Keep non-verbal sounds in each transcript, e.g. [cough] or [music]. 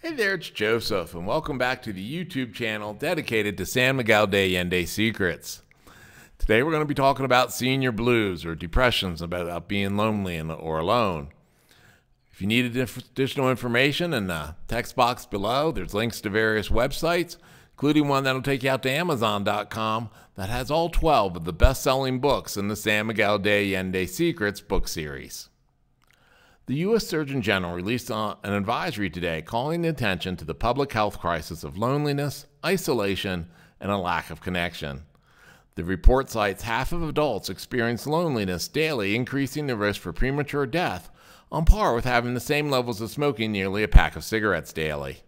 Hey there, it's Joseph, and welcome back to the YouTube channel dedicated to San Miguel de Allende secrets. Today we're going to be talking about senior blues or depressions about being lonely or alone. If you need additional information in the text box below, there's links to various websites, including one that'll take you out to Amazon.com that has all 12 of the best selling books in the San Miguel de Allende Secrets book series. The U.S. Surgeon General released uh, an advisory today calling attention to the public health crisis of loneliness, isolation, and a lack of connection. The report cites half of adults experience loneliness daily, increasing the risk for premature death, on par with having the same levels of smoking nearly a pack of cigarettes daily.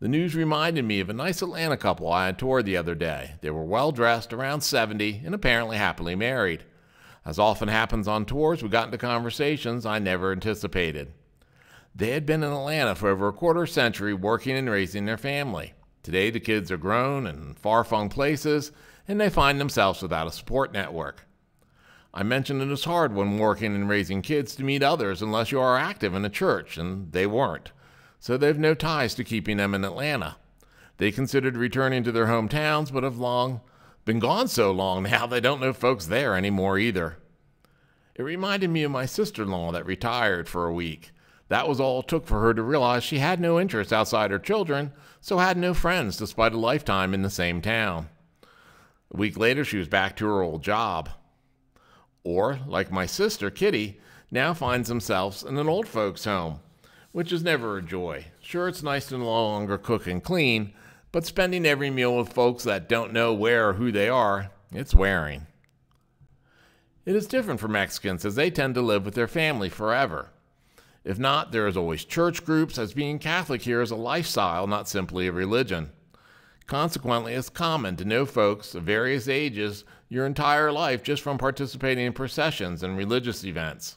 The news reminded me of a nice Atlanta couple I toured the other day. They were well dressed, around 70, and apparently happily married. As often happens on tours, we got into conversations I never anticipated. They had been in Atlanta for over a quarter century working and raising their family. Today, the kids are grown in far flung places, and they find themselves without a support network. I mentioned it is hard when working and raising kids to meet others unless you are active in a church, and they weren't. So they have no ties to keeping them in Atlanta. They considered returning to their hometowns, but have long been gone so long [laughs] now they don't know folks there anymore either. It reminded me of my sister in law that retired for a week. That was all it took for her to realize she had no interest outside her children, so had no friends despite a lifetime in the same town. A week later, she was back to her old job. Or, like my sister, Kitty, now finds themselves in an old folks' home, which is never a joy. Sure, it's nice to no longer cook and clean, but spending every meal with folks that don't know where or who they are, it's wearing. It is different for Mexicans as they tend to live with their family forever. If not, there is always church groups, as being Catholic here is a lifestyle, not simply a religion. Consequently, it's common to know folks of various ages your entire life just from participating in processions and religious events.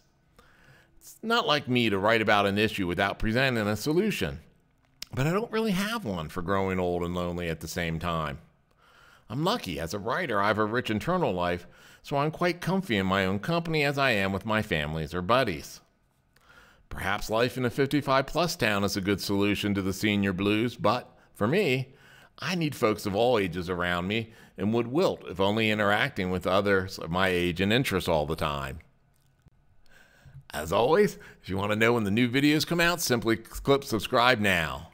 It's not like me to write about an issue without presenting a solution but I don't really have one for growing old and lonely at the same time. I'm lucky, as a writer, I have a rich internal life, so I'm quite comfy in my own company as I am with my families or buddies. Perhaps life in a 55 plus town is a good solution to the senior blues, but for me, I need folks of all ages around me and would wilt if only interacting with others of my age and interests all the time. As always, if you want to know when the new videos come out, simply click subscribe now.